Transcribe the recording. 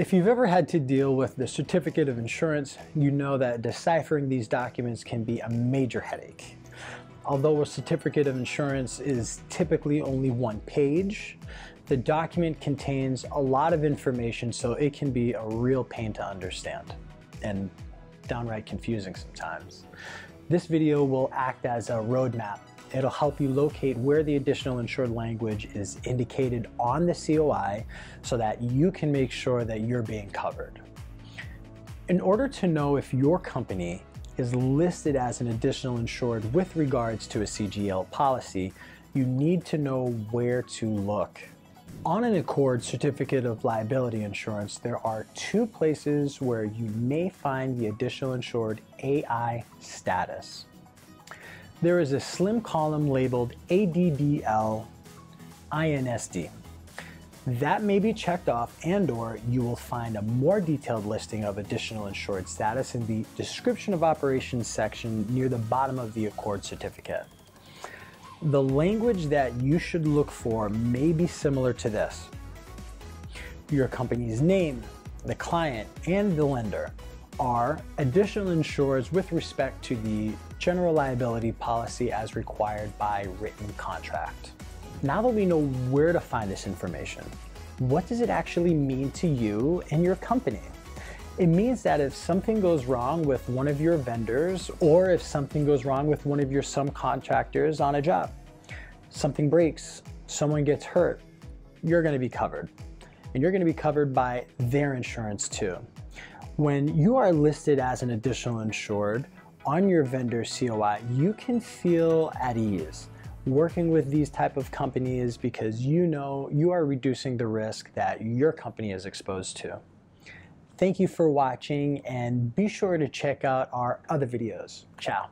If you've ever had to deal with the certificate of insurance, you know that deciphering these documents can be a major headache. Although a certificate of insurance is typically only one page, the document contains a lot of information so it can be a real pain to understand and downright confusing sometimes. This video will act as a roadmap It'll help you locate where the additional insured language is indicated on the COI so that you can make sure that you're being covered. In order to know if your company is listed as an additional insured with regards to a CGL policy, you need to know where to look. On an ACORD Certificate of Liability Insurance, there are two places where you may find the additional insured AI status there is a slim column labeled ADDL INSD. That may be checked off and or you will find a more detailed listing of additional insured status in the description of operations section near the bottom of the ACORD certificate. The language that you should look for may be similar to this. Your company's name, the client, and the lender are additional insurers with respect to the general liability policy as required by written contract. Now that we know where to find this information, what does it actually mean to you and your company? It means that if something goes wrong with one of your vendors or if something goes wrong with one of your subcontractors on a job, something breaks, someone gets hurt, you're going to be covered. And you're going to be covered by their insurance too. When you are listed as an additional insured on your vendor COI, you can feel at ease working with these type of companies because you know you are reducing the risk that your company is exposed to. Thank you for watching and be sure to check out our other videos. Ciao.